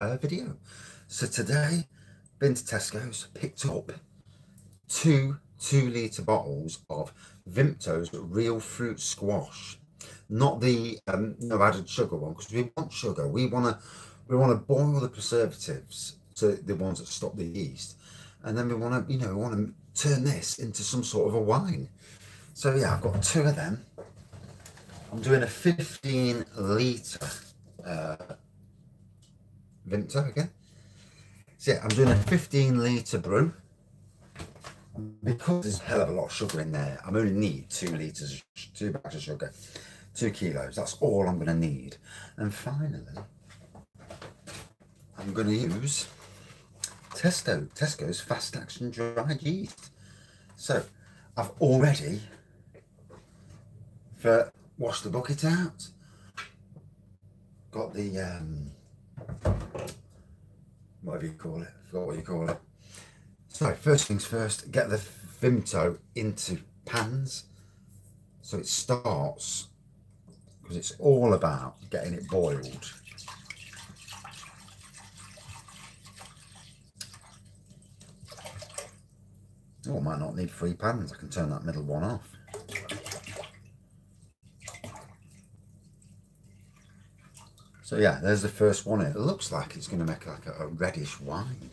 uh, video. So today, been to Tesco's, picked up two two litre bottles of Vimto's real fruit squash. Not the um, no added sugar one, because we want sugar. We want to we want to boil the preservatives to the ones that stop the yeast. And then we want to, you know, we want to turn this into some sort of a wine. So yeah, I've got two of them. I'm doing a 15 litre uh, Vimto again. So yeah, I'm doing a 15 litre brew. Because there's a hell of a lot of sugar in there, I'm only need two litres, two bags of sugar, two kilos. That's all I'm going to need. And finally, I'm going to use Testo, Tesco's Fast Action Dried Yeast. So I've already for washed the bucket out, got the um, whatever you call it, I forgot what you call it. So first things first, get the Vimto into pans so it starts because it's all about getting it boiled. Oh, I might not need three pans. I can turn that middle one off. So yeah, there's the first one. It looks like it's going to make like a, a reddish wine.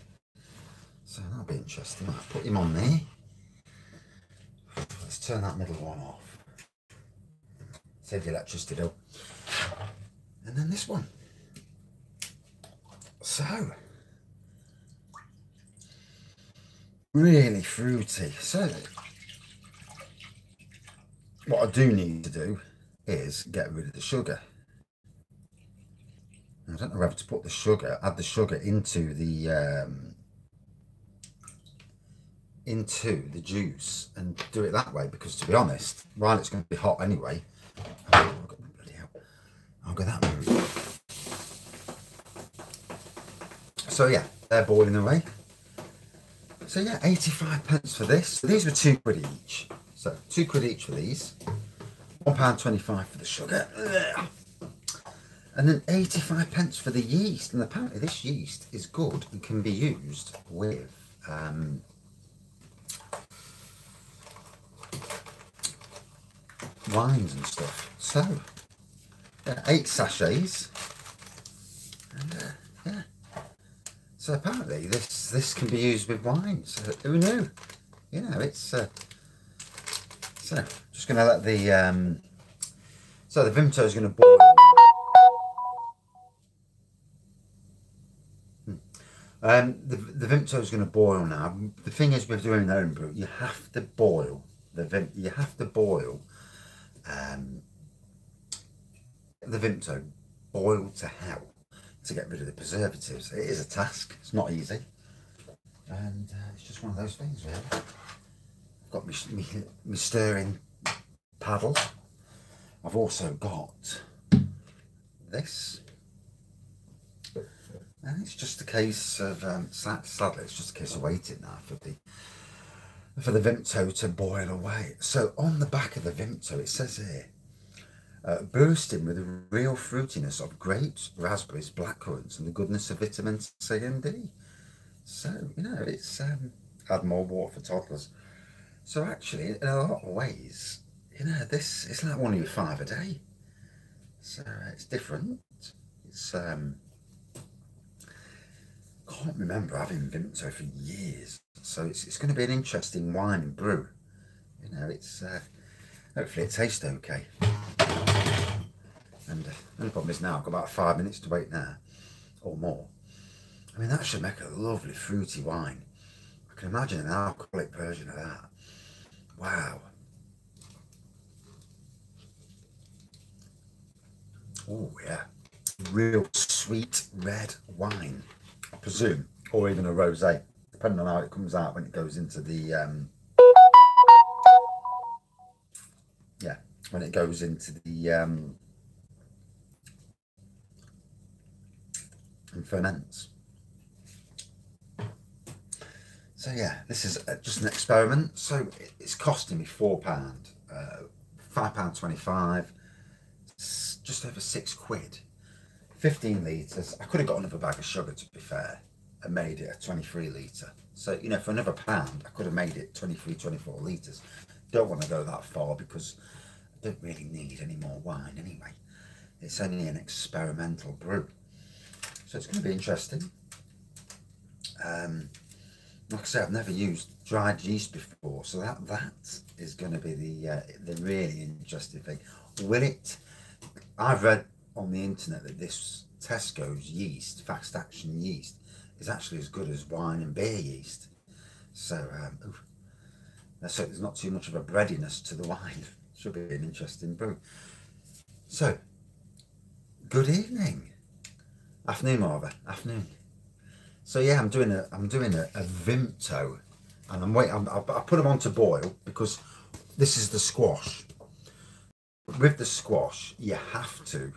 So that'll be interesting. I'll put him on there. Let's turn that middle one off. Save the electricity though. And then this one. So, really fruity. So, what I do need to do is get rid of the sugar. I don't know whether to put the sugar, add the sugar into the um, into the juice and do it that way because to be honest, while it's going to be hot anyway, oh, I'll go that way. So yeah, they're boiling away. So yeah, 85 pence for this. So these were two quid each. So two quid each for these. One pound 25 for the sugar. And then 85 pence for the yeast. And apparently this yeast is good and can be used with um, wines and stuff. So, yeah, eight sachets. And uh, yeah. So apparently this this can be used with wines. So who knew? You know, it's uh, so just going to let the um, so the Vimto is going to boil. Um, the the Vimto is going to boil now. The thing is, with doing home brew, you have to boil the Vim. You have to boil um, the Vimto boiled to hell to get rid of the preservatives. It is a task. It's not easy, and uh, it's just one of those things. Really, I've got my, stirring paddle. I've also got this. And it's just a case of, um, sadly, it's just a case of waiting now for the for the Vimto to boil away. So on the back of the Vimto, it says here, uh, bursting with the real fruitiness of grapes, raspberries, blackcurrants, and the goodness of vitamin C and D. So, you know, it's um, add more water for toddlers. So actually, in a lot of ways, you know, this is like one of your five a day. So it's different. It's um, can't remember having Vimto for years. So it's, it's going to be an interesting wine and brew. You know, it's uh, hopefully it tastes okay. And uh, the problem is now I've got about five minutes to wait now, or more. I mean, that should make a lovely fruity wine. I can imagine an alcoholic version of that. Wow. Oh, yeah. Real sweet red wine, presume, or even a rosé depending on how it comes out when it goes into the um, yeah when it goes into the um, and ferments. So yeah this is uh, just an experiment. So it's costing me four pound uh, five pound 25 just over six quid 15 litres. I could have got another bag of sugar, to be fair, and made it a 23 litre. So, you know, for another pound, I could have made it 23, 24 litres. Don't want to go that far because I don't really need any more wine anyway. It's only an experimental brew. So it's going to be interesting. Um, like I said, I've never used dried yeast before, so that that is going to be the uh, the really interesting thing. Will it? I've read on the internet that this Tesco's yeast, fast action yeast, is actually as good as wine and beer yeast. So, um, let's there's not too much of a breadiness to the wine. Should be an interesting brew. So, good evening, afternoon, rather afternoon. So yeah, I'm doing a I'm doing a, a Vimto, and I'm waiting. I'm, I put them on to boil because this is the squash. With the squash, you have to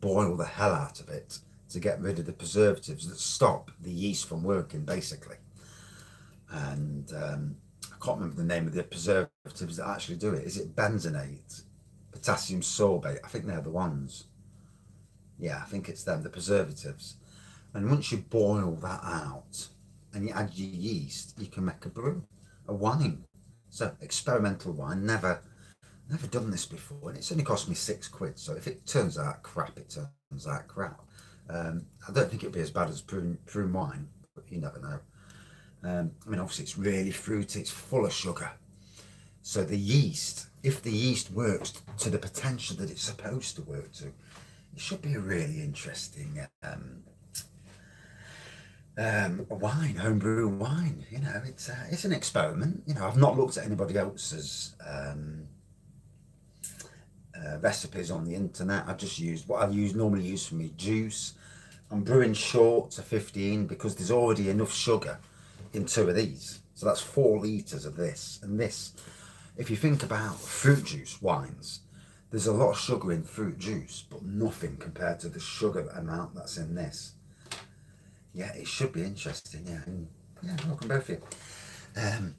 boil the hell out of it to get rid of the preservatives that stop the yeast from working, basically. And um, I can't remember the name of the preservatives that actually do it. Is it benzenate, potassium sorbate? I think they're the ones. Yeah, I think it's them, the preservatives and once you boil that out and you add your yeast, you can make a brew, a wine. So experimental wine, never never done this before, and it's only cost me six quid. So if it turns out crap, it turns out crap. Um, I don't think it'd be as bad as prune, prune wine, but you never know. Um, I mean, obviously it's really fruity, it's full of sugar. So the yeast, if the yeast works to the potential that it's supposed to work to, it should be a really interesting um, um, wine, homebrew wine. You know, it's uh, it's an experiment. You know, I've not looked at anybody else's um, uh, recipes on the internet. I've just used what I use normally use for me juice. I'm brewing short to 15 because there's already enough sugar in two of these. So that's four litres of this. And this, if you think about fruit juice wines, there's a lot of sugar in fruit juice, but nothing compared to the sugar amount that's in this yeah, it should be interesting. Yeah, yeah, welcome both of you. Um,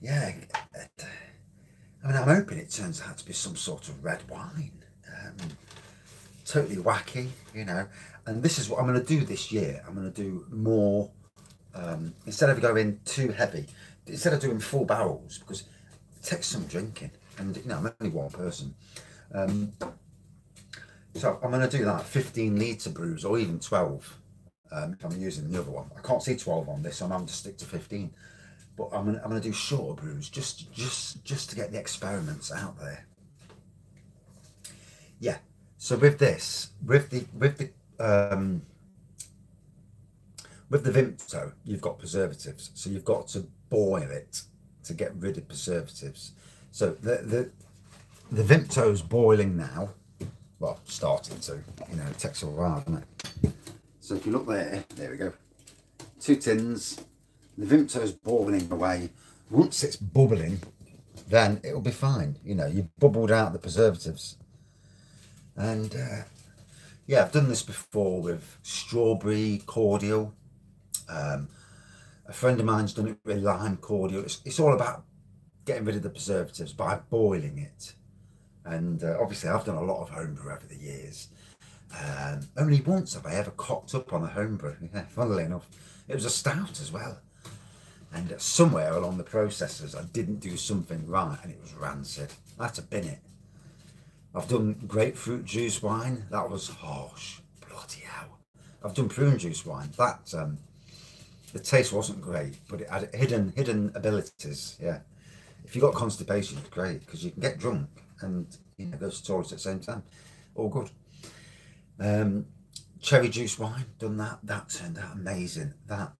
yeah, I mean, I'm hoping it turns out to be some sort of red wine. Um, totally wacky, you know. And this is what I'm going to do this year. I'm going to do more um, instead of going too heavy. Instead of doing full barrels because it takes some drinking, and you know, I'm only one person. Um, so I'm going to do that 15 litre brews or even 12 um, if I'm using the other one. I can't see 12 on this, so I'm having to stick to 15. But I'm gonna, I'm gonna do shorter brews just just just to get the experiments out there. Yeah. So with this, with the with the um, with the Vimto, you've got preservatives, so you've got to boil it to get rid of preservatives. So the the the Vimto's boiling now. Well, starting to. You know, it takes a while, doesn't it? So if you look there, there we go. Two tins. The Vimto's boiling away. Once it's bubbling, then it'll be fine. You know, you've bubbled out the preservatives. And uh, yeah, I've done this before with strawberry cordial. Um, a friend of mine's done it with lime cordial. It's, it's all about getting rid of the preservatives by boiling it. And uh, obviously, I've done a lot of homebrew over the years. Um, only once have I ever cocked up on a homebrew. Yeah, funnily enough, it was a stout as well. And somewhere along the processes, I didn't do something right, and it was rancid. That's a bin it. I've done grapefruit juice wine. That was harsh. Bloody hell. I've done prune juice wine. That um, the taste wasn't great, but it had hidden hidden abilities. Yeah. If you got constipation, it's great because you can get drunk and you know go to the toilet at the same time. All good. Um, cherry juice wine, done that. That turned out amazing. That,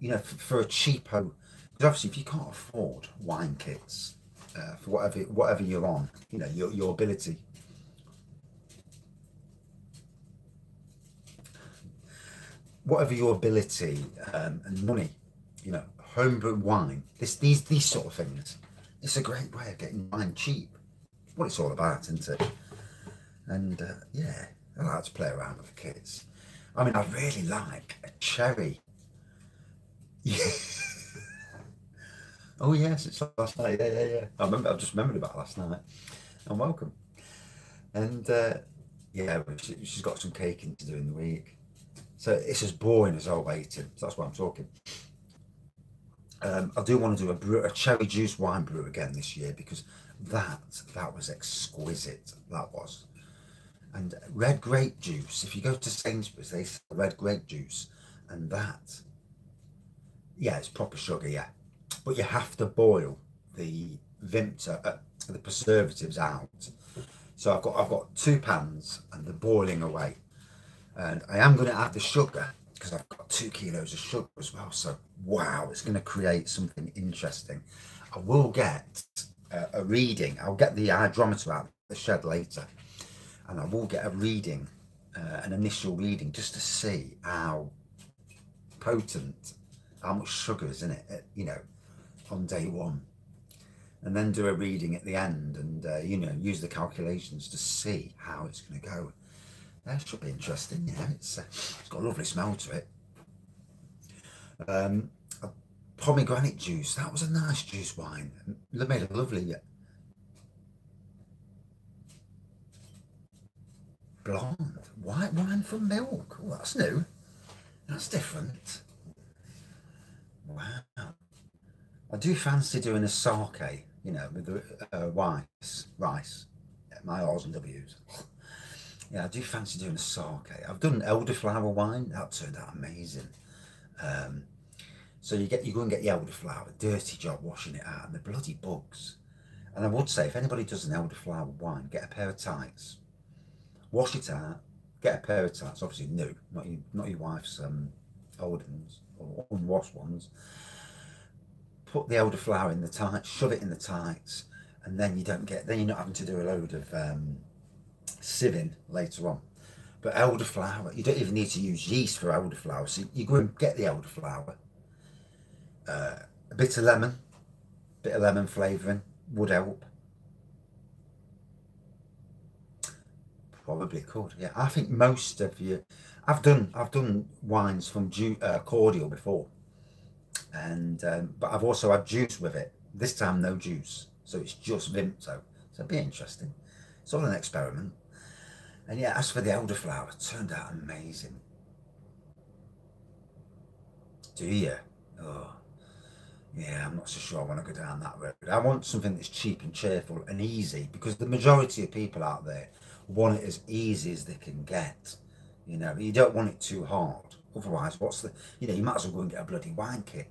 you know, for, for a cheapo, because obviously if you can't afford wine kits uh, for whatever whatever you're on, you know, your, your ability. Whatever your ability um, and money, you know, homebrew wine, this these these sort of things, it's a great way of getting wine cheap. What it's all about, isn't it? And uh, yeah, I like to play around with the kids. I mean, I really like a cherry. oh yes, it's last night. Yeah, yeah, yeah. I remember. I just remembered about last night. And welcome. And uh, yeah, she, she's got some caking to do in the week. So it's as boring as all waiting. So that's why I'm talking. Um, I do want to do a, brew, a cherry juice wine brew again this year because that that was exquisite. That was. And red grape juice. If you go to Sainsbury's, they sell red grape juice, and that. Yeah, it's proper sugar. Yeah, but you have to boil the Vimto, uh, the preservatives out. So I've got I've got two pans and they're boiling away, and I am going to add the sugar because I've got two kilos of sugar as well. So wow, it's going to create something interesting. I will get a, a reading. I'll get the hydrometer out the shed later, and I will get a reading, uh, an initial reading, just to see how potent, how much sugar is in it. Uh, you know, on day one. And then do a reading at the end and uh, you know use the calculations to see how it's going to go. That should be interesting you know it's, uh, it's got a lovely smell to it. Um, pomegranate juice that was a nice juice wine. They made a lovely uh, blonde white wine from milk. Oh that's new. That's different wow I do fancy doing a sake you know, with the uh, rice, rice, my R's and W's. Yeah, I do fancy doing a sake. I've done elderflower wine. That turned out amazing. Um, so you get you go and get the elderflower, dirty job washing it out, and the bloody bugs. And I would say, if anybody does an elderflower wine, get a pair of tights, wash it out, get a pair of tights, obviously new, not your, not your wife's um, old ones or unwashed ones, put the elderflower in the tights, shove it in the tights, and then you don't get, then you're not having to do a load of um, sieving later on. But elderflower, you don't even need to use yeast for elderflower. So you go and get the elderflower, uh, a bit of lemon, a bit of lemon flavouring would help. Probably could, yeah. I think most of you, I've done, I've done wines from uh, cordial before and um, but I've also had juice with it. This time no juice, so it's just Vimto. So be interesting. It's all an experiment. And yeah, as for the elderflower, it turned out amazing. Do you? Oh, yeah, I'm not so sure I want to go down that road. I want something that's cheap and cheerful and easy because the majority of people out there want it as easy as they can get. You know, you don't want it too hard. Otherwise, what's the, you know, you might as well go and get a bloody wine kit.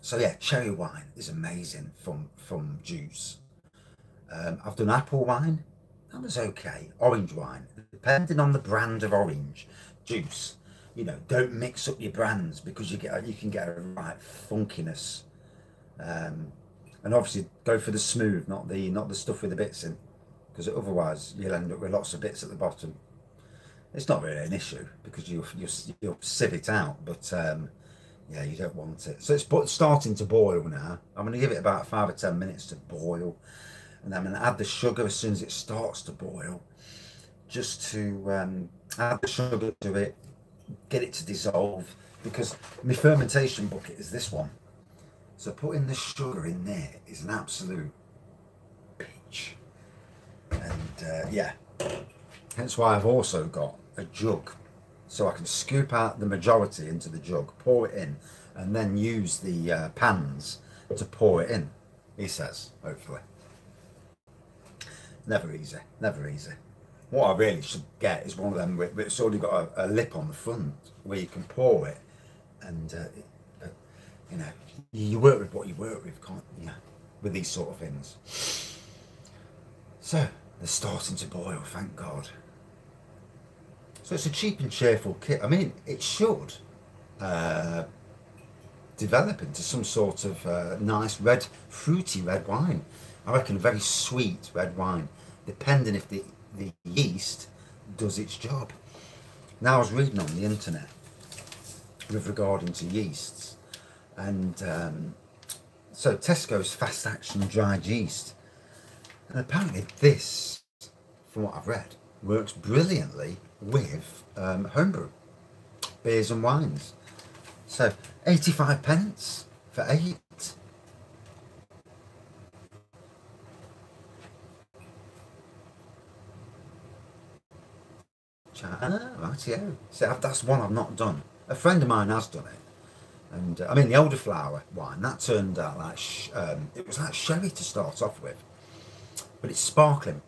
So yeah, cherry wine is amazing from from juice. Um, I've done apple wine. That was okay. Orange wine, depending on the brand of orange juice. You know, don't mix up your brands because you get you can get a right funkiness. Um, and obviously go for the smooth, not the not the stuff with the bits in, because otherwise you'll end up with lots of bits at the bottom. It's not really an issue because you you you'll sieve it out, but um, yeah, you don't want it. So it's starting to boil now. I'm going to give it about five or ten minutes to boil. And I'm going to add the sugar as soon as it starts to boil. Just to um, add the sugar to it, get it to dissolve. Because my fermentation bucket is this one. So putting the sugar in there is an absolute pitch. And uh, yeah, hence why I've also got a jug so I can scoop out the majority into the jug, pour it in, and then use the uh, pans to pour it in, he says, hopefully. Never easy, never easy. What I really should get is one of them with, it's already got a, a lip on the front where you can pour it, and uh, you know, you work with what you work with, can't you? With these sort of things. So, they're starting to boil, thank God. So it's a cheap and cheerful kit. I mean, it should uh, develop into some sort of uh, nice red, fruity red wine. I reckon a very sweet red wine, depending if the, the yeast does its job. Now I was reading on the internet with regarding to yeasts, and um, so Tesco's fast action dried yeast, and apparently this, from what I've read, works brilliantly with um, homebrew beers and wines. So 85 pence for eight. Ah, right, yeah. See, that's one I've not done. A friend of mine has done it. And uh, I mean, the elderflower wine, that turned out like, um, it was like sherry to start off with. But it's sparkling.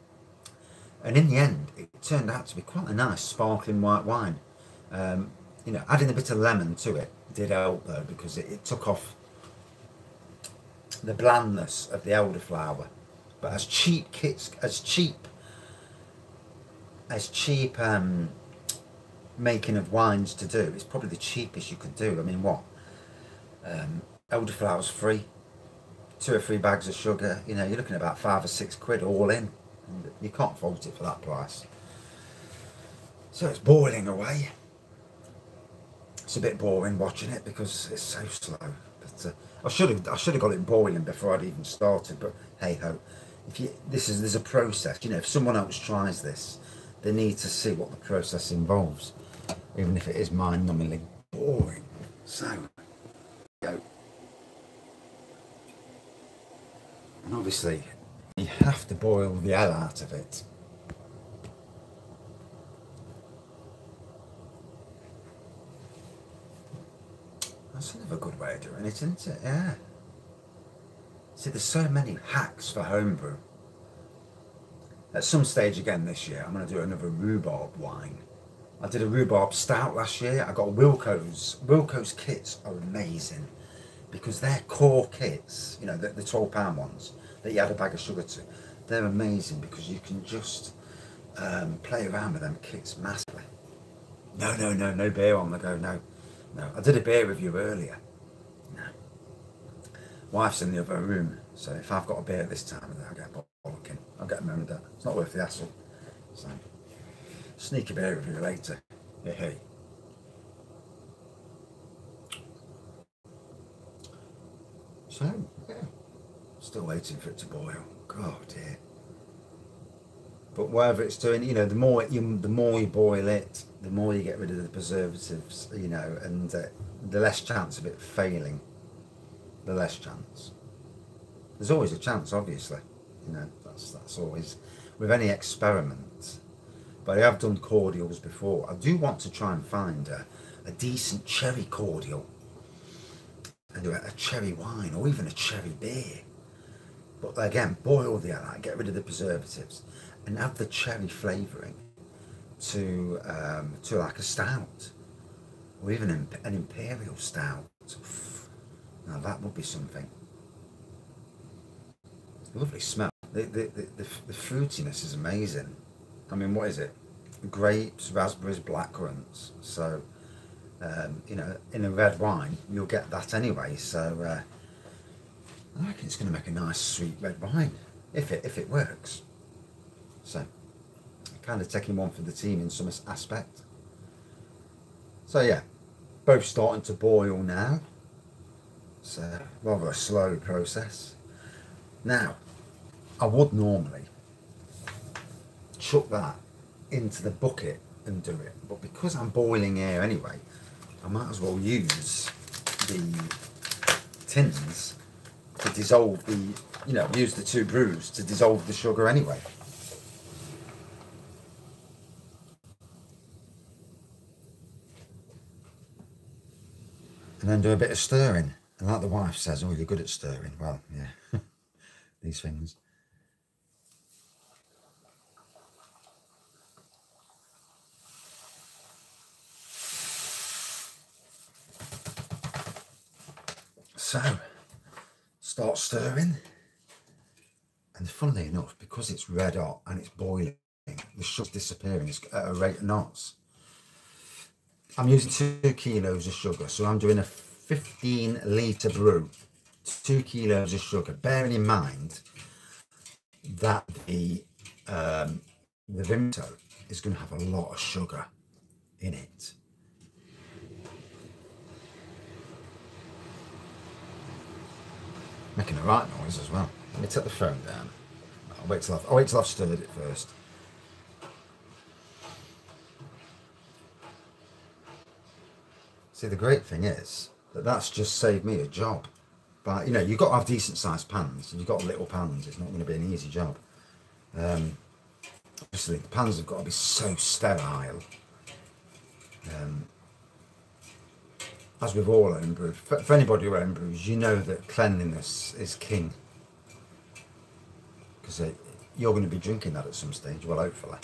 And in the end, it turned out to be quite a nice sparkling white wine. Um, you know, adding a bit of lemon to it did help though, because it, it took off the blandness of the elderflower. But as cheap kits, as cheap, as cheap um, making of wines to do, it's probably the cheapest you could do. I mean, what? Um, elderflower's free, two or three bags of sugar. You know, you're looking about five or six quid all in. And you can't fault it for that price. So it's boiling away. It's a bit boring watching it because it's so slow. But uh, I should have I should have got it boiling before I'd even started. But hey ho, if you this is there's a process. You know, if someone else tries this, they need to see what the process involves, even if it is mind-numbingly boring. So go. And obviously, you have to boil the hell out of it. That's another good way of doing it, isn't it? Yeah. See, there's so many hacks for homebrew. At some stage again this year, I'm going to do another rhubarb wine. I did a rhubarb stout last year. I got Wilko's. Wilko's kits are amazing because their core kits, you know, the, the 12 pound ones that you add a bag of sugar to, they're amazing because you can just um, play around with them kits massively. No, no, no, no beer on the go, no. No, I did a beer review earlier. No. Wife's in the other room, so if I've got a beer at this time, I'll get bollocking. I'll get a moment that. It's not worth the hassle. So, sneak a beer review later. Hey. So, yeah. Still waiting for it to boil. God dear. But whatever it's doing, you know, the more you, the more you boil it, the more you get rid of the preservatives, you know, and uh, the less chance of it failing, the less chance. There's always a chance, obviously, you know, that's that's always with any experiment. But I have done cordials before. I do want to try and find a, a decent cherry cordial and a, a cherry wine or even a cherry beer. But again, boil the hell get rid of the preservatives, and add the cherry flavouring to um, to like a stout or even an, an imperial stout. Now that would be something. Lovely smell. The, the, the, the, the fruitiness is amazing. I mean, what is it? Grapes, raspberries, blackcurrants. So, um, you know, in a red wine, you'll get that anyway. So, uh, I reckon it's going to make a nice sweet red wine if it if it works. So, kind of taking one for the team in some aspect. So yeah, both starting to boil now. So rather a slow process. Now, I would normally chuck that into the bucket and do it, but because I'm boiling air anyway, I might as well use the tins to dissolve the, you know, use the two brews to dissolve the sugar anyway. and then do a bit of stirring. And like the wife says, oh, you're good at stirring. Well, yeah, these things. So, start stirring. And funnily enough, because it's red hot and it's boiling, the sugar's disappearing at a rate of knots. I'm using two kilos of sugar, so I'm doing a 15 litre brew, two kilos of sugar, bearing in mind that the um, the Vimto is going to have a lot of sugar in it. Making the right noise as well. Let me take the phone down. I'll wait till I've, I'll wait till I've stirred it first. See, the great thing is that that's just saved me a job. But, you know, you've got to have decent sized pans. You've got little pans, it's not going to be an easy job. Um, obviously, the pans have got to be so sterile Um, as with all home brews, for, for anybody who home brews, you know that cleanliness is king. Because you're going to be drinking that at some stage, well, hopefully.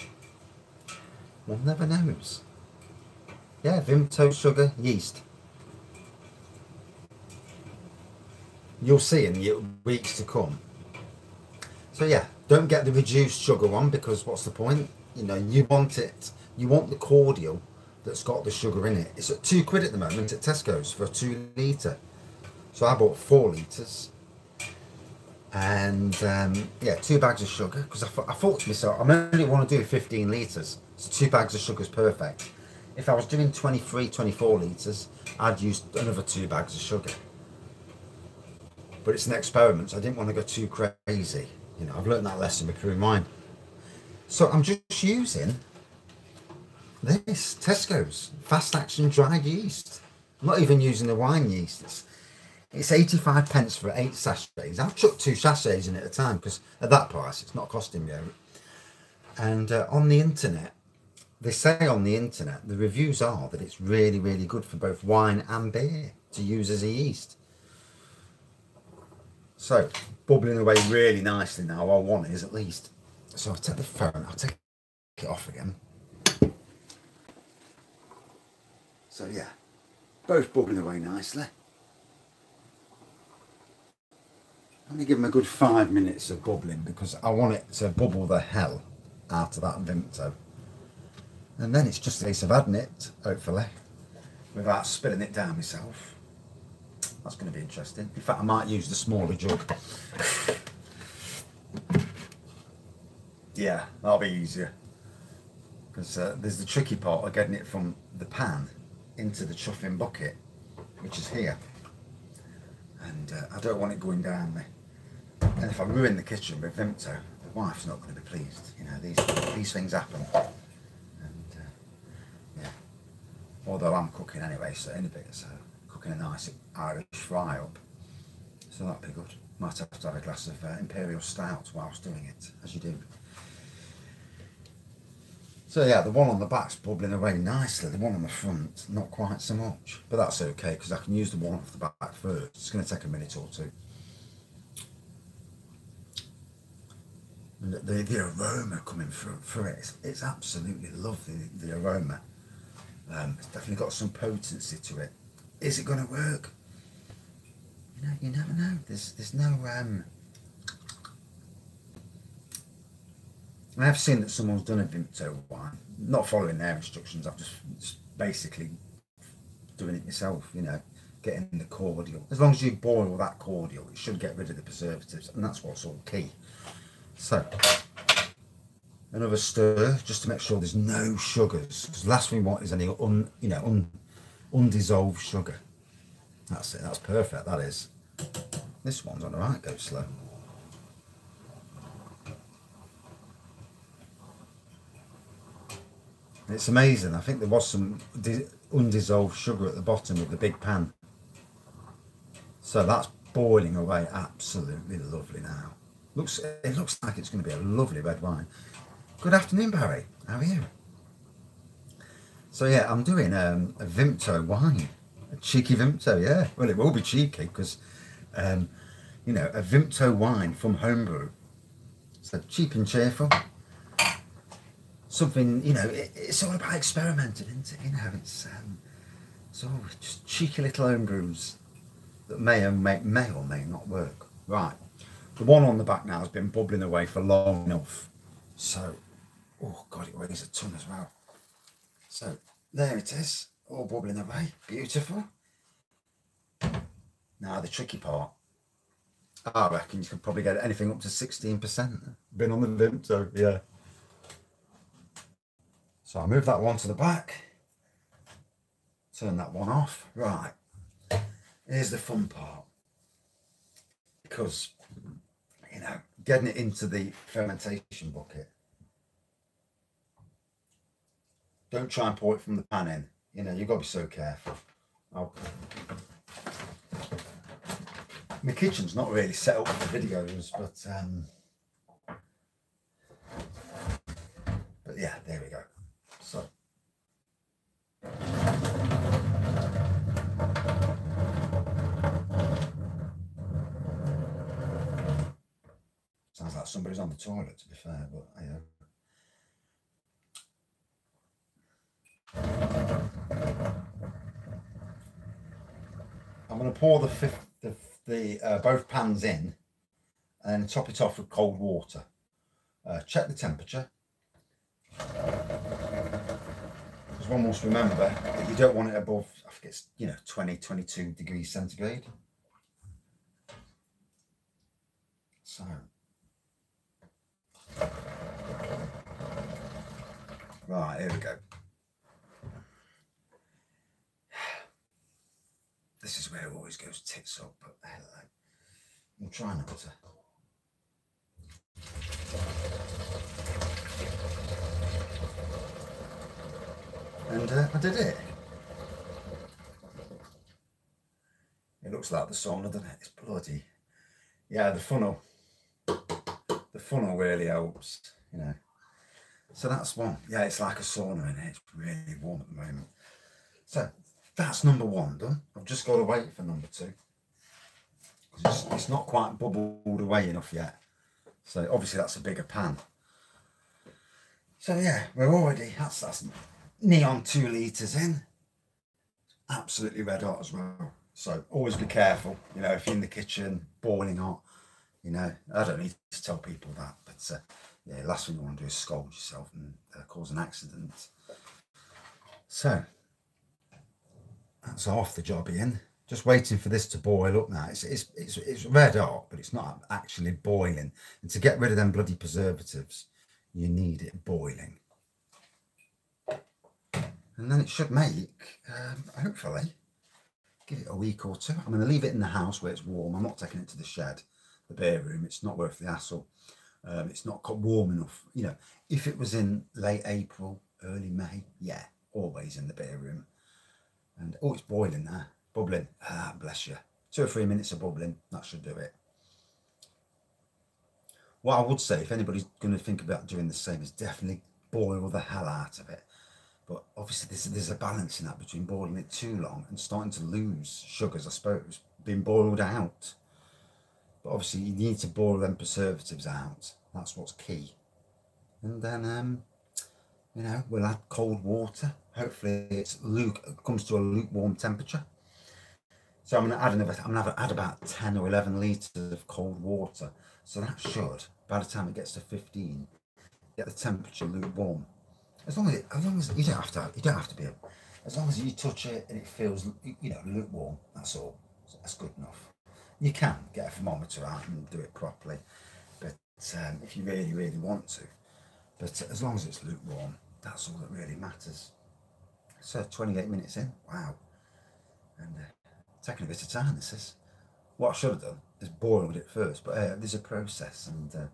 One never knows. Yeah, Vimto, sugar, yeast. You'll see in the weeks to come. So yeah, don't get the reduced sugar one because what's the point? You know, you want it, you want the cordial that's got the sugar in it. It's at two quid at the moment at Tesco's for a two litre. So I bought four litres. And um, yeah, two bags of sugar because I, I, thought to myself, I only want to do 15 litres. So two bags of sugar is perfect. If I was doing 23, 24 litres, I'd use another two bags of sugar. But it's an experiment, so I didn't want to go too crazy. You know, I've learned that lesson with wine. So I'm just using this Tesco's fast action dried yeast. I'm not even using the wine yeast. It's, it's 85 pence for eight sachets. I've chucked two sachets in at a time because at that price it's not costing me. And uh, on the internet, they say on the internet, the reviews are that it's really, really good for both wine and beer to use as a yeast. So, bubbling away really nicely now, all one is at least. So I'll take the phone, I'll take it off again. So yeah, both bubbling away nicely. Let me give them a good five minutes of bubbling because I want it to bubble the hell out of that Vimto. And then it's just a case of adding it, hopefully, without spilling it down myself. That's going to be interesting. In fact, I might use the smaller jug. yeah, that'll be easier. Because uh, there's the tricky part of getting it from the pan into the chuffing bucket, which is here. And uh, I don't want it going down me. And if I ruin the kitchen with Vimto, the wife's not going to be pleased. You know, these these things happen. And uh, yeah, although I'm cooking anyway, so in a bit, so cooking a nice Irish fry up. So that'd be good. Might have to have a glass of uh, Imperial Stout whilst doing it, as you do. So yeah, the one on the back's bubbling away nicely. The one on the front, not quite so much. But that's okay, because I can use the one off the back first. It's going to take a minute or two. And the, the aroma coming through, through it, it's, it's absolutely lovely, the aroma. Um, it's definitely got some potency to it. Is it going to work? You know, you never know. There's, there's no... Um, I have seen that someone's done a Vimto wine, not following their instructions. I've just, just basically doing it myself. You know, getting the cordial. As long as you boil that cordial, it should get rid of the preservatives, and that's what's all key. So, another stir just to make sure there's no sugars. Because last we want is any un, you know, un, undissolved sugar. That's it. That's perfect. That is. This one's on the right. Go slow. It's amazing. I think there was some undissolved sugar at the bottom of the big pan. So that's boiling away absolutely lovely now. Looks It looks like it's going to be a lovely red wine. Good afternoon, Barry. How are you? So yeah, I'm doing um, a Vimto wine. A cheeky Vimto, yeah. Well, it will be cheeky because, um, you know, a Vimto wine from homebrew. So cheap and cheerful something, you know, it, it's all about experimenting, isn't it? You know, it's, um, it's all just cheeky little home brews that may or may, may or may not work. Right, the one on the back now has been bubbling away for long enough. So, oh God, it weighs a ton as well. So, there it is, all bubbling away, beautiful. Now the tricky part, I reckon you could probably get anything up to 16%. Been on the Vimto, yeah. So I move that one to the back, turn that one off. Right, here's the fun part. Because, you know, getting it into the fermentation bucket. Don't try and pour it from the pan in. You know, you've got to be so careful. Oh. My kitchen's not really set up for videos, but um, but yeah, there we go. So like somebody's on the toilet, to be fair, but. I'm going to pour the fifth, the, the uh, both pans in and top it off with cold water. Uh, check the temperature. Because one must remember that you don't want it above, I think it's, you know, 20, 22 degrees centigrade. So. Right, here we go. This is where it always goes tits up, but hello. We'll try not to. And uh, I did it. It looks like the sauna, doesn't it? It's bloody. Yeah, the funnel. Funnel really helps, you know. So that's one. Yeah, it's like a sauna in it. It's really warm at the moment. So that's number one done. I've just got to wait for number two. It's, it's not quite bubbled away enough yet. So obviously that's a bigger pan. So yeah, we're already, that's, that's neon two litres in. Absolutely red hot as well. So always be careful, you know, if you're in the kitchen, boiling hot, you know, I don't need to tell people that, but uh, yeah, last thing you want to do is scold yourself and uh, cause an accident. So that's off the job in. Just waiting for this to boil up now. It's, it's, it's, it's red hot, but it's not actually boiling. And to get rid of them bloody preservatives, you need it boiling. And then it should make, um, hopefully, give it a week or two. I'm going to leave it in the house where it's warm. I'm not taking it to the shed, the bear room. It's not worth the hassle. Um, it's not warm enough. You know, if it was in late April, early May, yeah, always in the bear room. And oh, it's boiling there, bubbling. Ah, bless you. Two or three minutes of bubbling, that should do it. What I would say, if anybody's going to think about doing the same, is definitely boil the hell out of it. But obviously, there's, there's a balance in that between boiling it too long and starting to lose sugars, I suppose, being boiled out. But obviously, you need to boil them preservatives out. That's what's key. And then, um, you know, we'll add cold water. Hopefully it's luke comes to a lukewarm temperature. So i'm going to add another i'm going to add about 10 or 11 liters of cold water. So that should by the time it gets to 15 get the temperature lukewarm. As long as it, as long as you don't have to you don't have to be as long as you touch it and it feels you know lukewarm that's all. That's good enough you can get a thermometer out and do it properly but um, if you really really want to but as long as it's lukewarm that's all that really matters so 28 minutes in, wow. And uh, taking a bit of time, this is. What I should have done is boiled it first, but uh, there's a process and uh,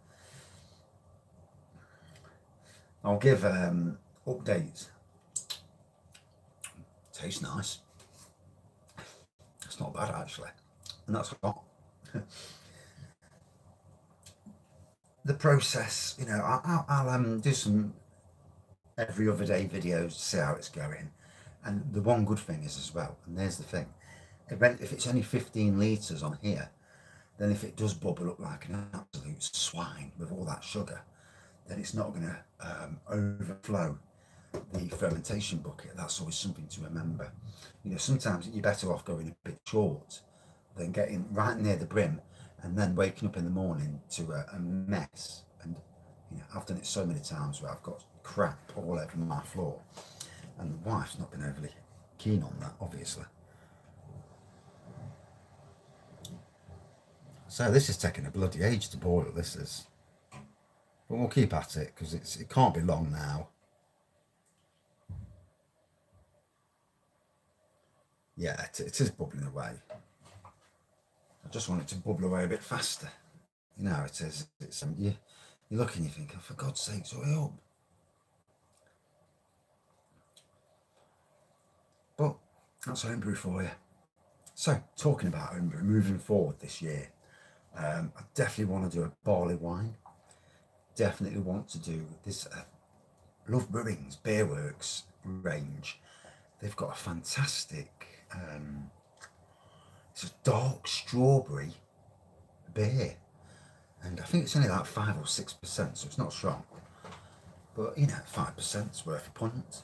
I'll give um, updates. Tastes nice. It's not bad actually. And that's hot. the process, you know, I'll, I'll um, do some every other day videos to see how it's going. And the one good thing is as well, and there's the thing, if it's only 15 litres on here, then if it does bubble up like an absolute swine with all that sugar, then it's not going to um, overflow the fermentation bucket. That's always something to remember. You know, sometimes you're better off going a bit short than getting right near the brim and then waking up in the morning to a, a mess. And you know, I've done it so many times where I've got crap all over my floor. And the wife's not been overly keen on that, obviously. So this is taking a bloody age to boil, this is. But we'll keep at it, because it's it can't be long now. Yeah, it, it is bubbling away. I just want it to bubble away a bit faster. You know, it is. It's, um, you, you look and you think, oh, for God's sake, hurry up. But that's homebrew for you. So, talking about homebrew, moving forward this year, um, I definitely want to do a barley wine. Definitely want to do this uh, Love Brewing's Beer Works range. They've got a fantastic, um, it's a dark strawberry beer. and I think it's only like five or six percent, so it's not strong. But you know, five percent's worth a punt.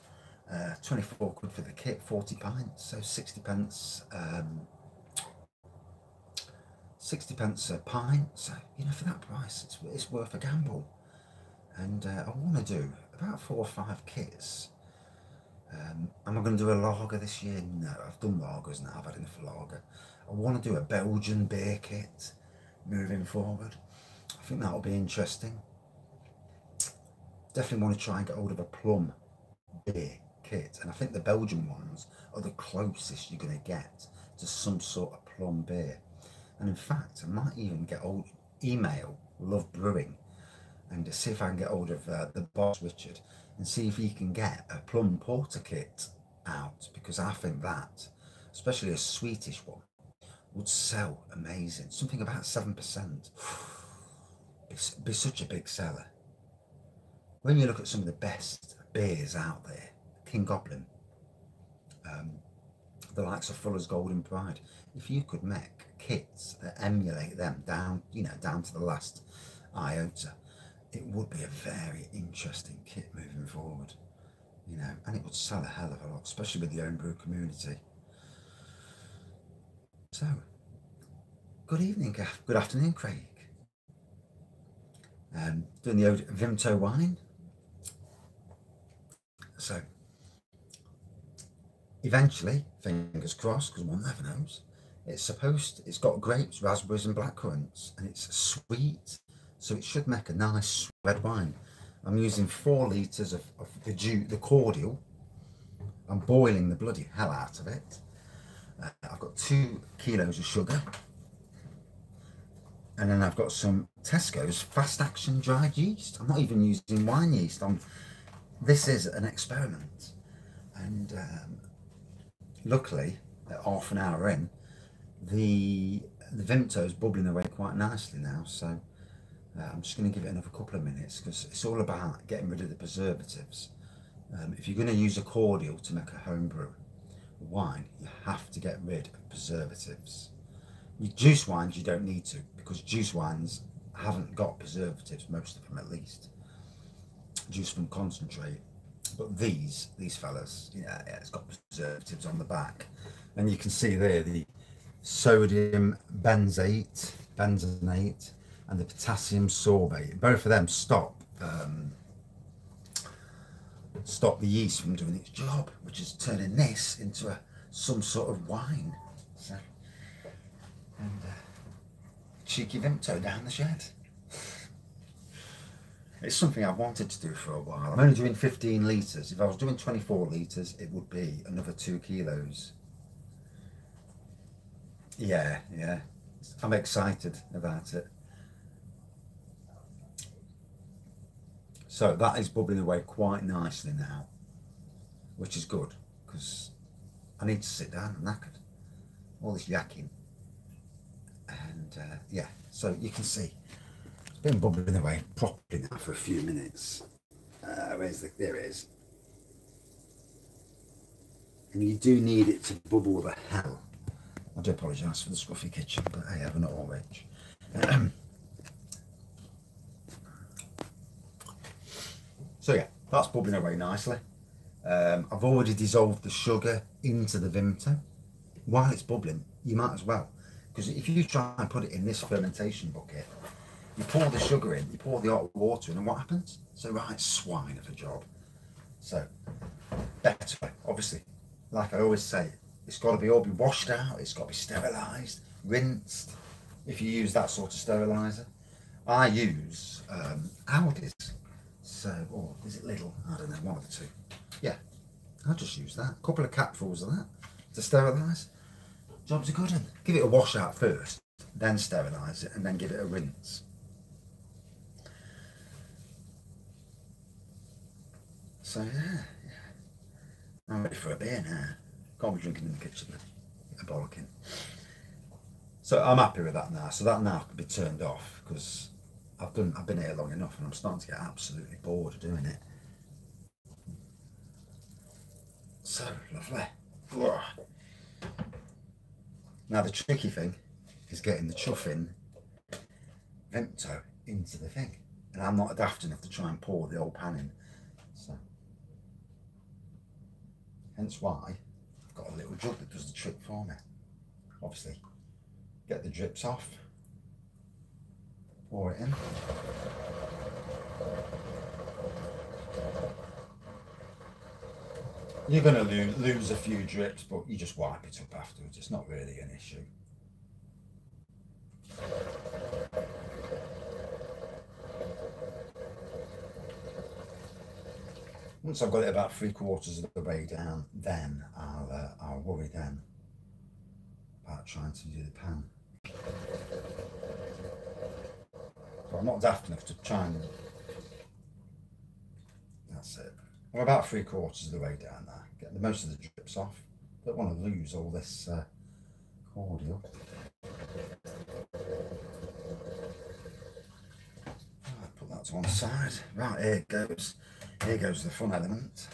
Uh, 24 quid for the kit, 40 pints, so 60 pence. Um, 60 pence a pint, so you know, for that price, it's, it's worth a gamble. And uh, I want to do about four or five kits. Um, am I going to do a lager this year? No, I've done lagers now, I've had enough lager. I want to do a Belgian beer kit moving forward. I think that'll be interesting. Definitely want to try and get hold of a plum beer kit. And I think the Belgian ones are the closest you're going to get to some sort of plum beer. And in fact, I might even get old email Love Brewing and see if I can get hold of uh, the boss Richard and see if he can get a plum porter kit out because I think that, especially a Swedish one, would sell amazing. Something about seven percent. It's be such a big seller. When you look at some of the best beers out there, King Goblin, um, the likes of Fuller's Golden Pride, if you could make kits that emulate them down, you know, down to the last iota, it would be a very interesting kit moving forward, you know, and it would sell a hell of a lot, especially with the homebrew community. So, good evening, good afternoon, Craig. Um, doing the old Vimto wine. So, eventually, fingers crossed, because one never knows, it's supposed, it's got grapes, raspberries, and blackcurrants, and it's sweet, so it should make a nice red wine. I'm using four litres of, of the, the cordial. I'm boiling the bloody hell out of it. Uh, I've got two kilos of sugar. And then I've got some Tesco's fast action dried yeast. I'm not even using wine yeast. I'm, this is an experiment. And um, luckily, at half an hour in, the the is bubbling away quite nicely now. So uh, I'm just going to give it another couple of minutes because it's all about getting rid of the preservatives. Um, if you're going to use a cordial to make a home brew wine, you have to get rid of preservatives. Your juice wines, you don't need to because juice wines haven't got preservatives, most of them at least. Juice from concentrate. But these, these fellas, yeah, yeah, it's got preservatives on the back. And you can see there the sodium benzate, benzenate, and the potassium sorbate. Both of them stop um, stop the yeast from doing its job, which is turning this into a some sort of wine. So, and uh, cheeky Vimto down the shed. It's something I've wanted to do for a while. I'm only doing 15 litres. If I was doing 24 litres, it would be another two kilos. Yeah, yeah. I'm excited about it. So that is bubbling away quite nicely now, which is good because I need to sit down. I'm knackered. All this yakking. And uh, yeah, so you can see it's been bubbling away properly now for a few minutes. Uh, where's the, there it is. And you do need it to bubble the hell. I do apologise for the scruffy kitchen, but I have an all So yeah, that's bubbling away nicely. Um, I've already dissolved the sugar into the Vimto. While it's bubbling, you might as well. Because if you try and put it in this fermentation bucket, you pour the sugar in, you pour the hot water in, and what happens? It's a right swine of a job. So, better, obviously. Like I always say, it's got to be all be washed out, it's got to be sterilised, rinsed, if you use that sort of steriliser. I use um, Aldi's so, or is it Lidl? I don't know, one of the two. Yeah, I'll just use that. A couple of capfuls of that to sterilise. Job's a good one. Give it a wash out first, then sterilise it, and then give it a rinse. So yeah, yeah. I'm ready for a beer now. Can't be drinking in the kitchen. A bollocking. So I'm happy with that now. So that now can be turned off because I've done I've been here long enough and I'm starting to get absolutely bored of doing it. So lovely. Now the tricky thing is getting the chuffing Vimto into the thing. And I'm not daft enough to try and pour the old pan in. So, hence why I've got a little jug that does the trick for me. Obviously, get the drips off, in. You're going to lose, lose a few drips, but you just wipe it up afterwards. It's not really an issue. Once I've got it about three quarters of the way down, then I'll uh, I'll worry then about trying to do the pan. So I'm not daft enough to try and. That's it. I'm about three quarters of the way down there. Get the most of the drips off. Don't want to lose all this uh, cordial. put that to one side. Right, here goes. Here goes the fun element.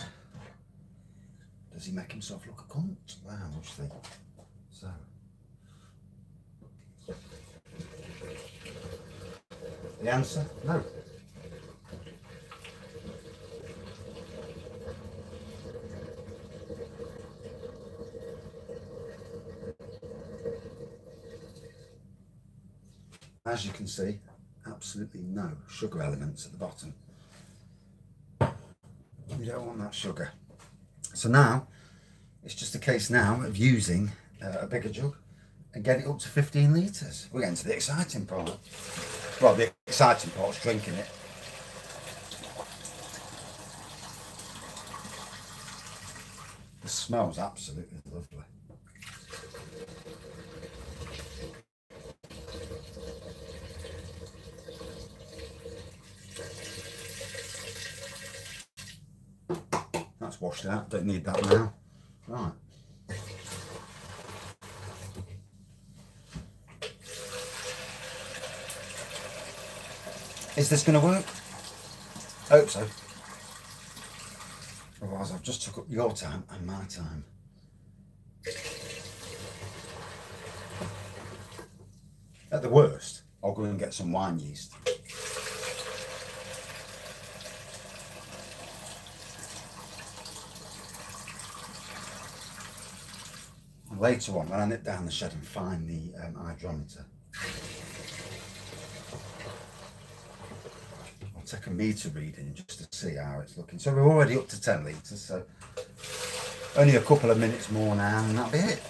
Does he make himself look a cunt? Wow, we'll see. So. The answer? No. As you can see, absolutely no sugar elements at the bottom. We don't want that sugar. So now, it's just a case now of using uh, a bigger jug and getting it up to 15 litres. We're getting to the exciting part. Well, the exciting part's drinking it. The smell's absolutely lovely. That's washed out, don't need that now. Right. Is this going to work? I hope so. Otherwise I've just took up your time and my time. At the worst, I'll go and get some wine yeast. later on when I nip down the shed and find the um, hydrometer, Meter reading just to see how it's looking. So we're already up to 10 litres, so only a couple of minutes more now and that'll be it.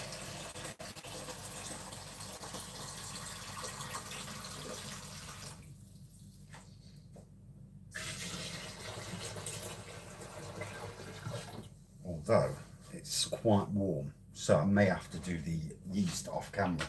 Although it's quite warm so I may have to do the yeast off camera.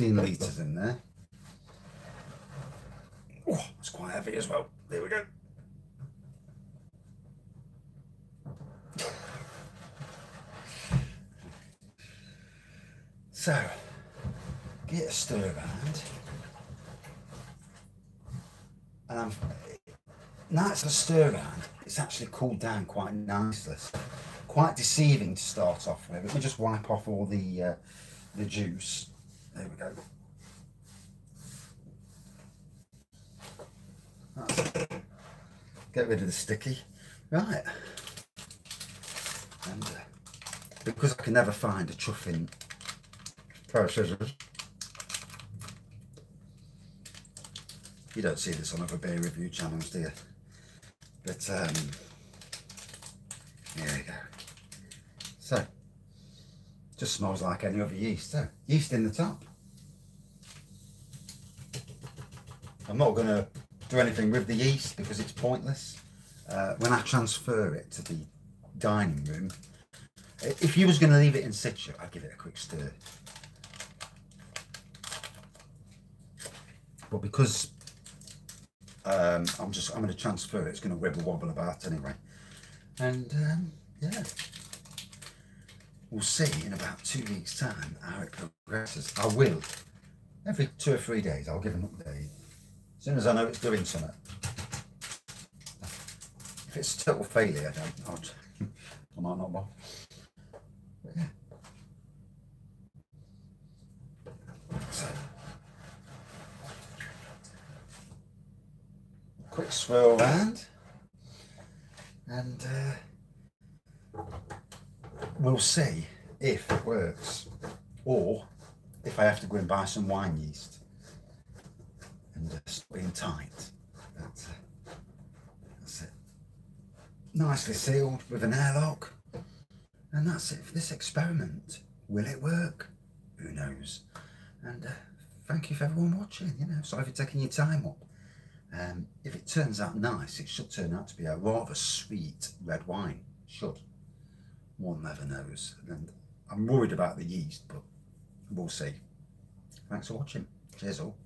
15 litres in there. Oh, it's quite heavy as well. There we go. So, get a stir around. And I'm, now it's a stir around, it's actually cooled down quite nicely. Quite deceiving to start off with. Let me just wipe off all the uh, the juice. There we go. Get rid of the sticky. Right. And uh, because I can never find a chuffing pair of scissors, you don't see this on other beer review channels, do you? But um, there we go. Just smells like any other yeast. So, yeast in the top. I'm not going to do anything with the yeast because it's pointless. Uh, when I transfer it to the dining room, if you was going to leave it in situ, I'd give it a quick stir. But because um, I'm just I'm going to transfer it. It's going to wibble wobble about anyway, and um, yeah, we'll see in about two weeks' time how it progresses. I will every two or three days. I'll give an update as soon as I know it's doing something. If it's total failure, I don't. I might not bother. Quick swirl round, and uh, we'll see if it works, or if I have to go and buy some wine yeast and just being tight. But, uh, that's it. Nicely sealed with an airlock. And that's it for this experiment. Will it work? Who knows? And uh, thank you for everyone watching. You know, sorry for taking your time up. Um, if it turns out nice, it should turn out to be a rather sweet red wine. Should. One never knows. And I'm worried about the yeast, but we'll see. Thanks for watching. Cheers all.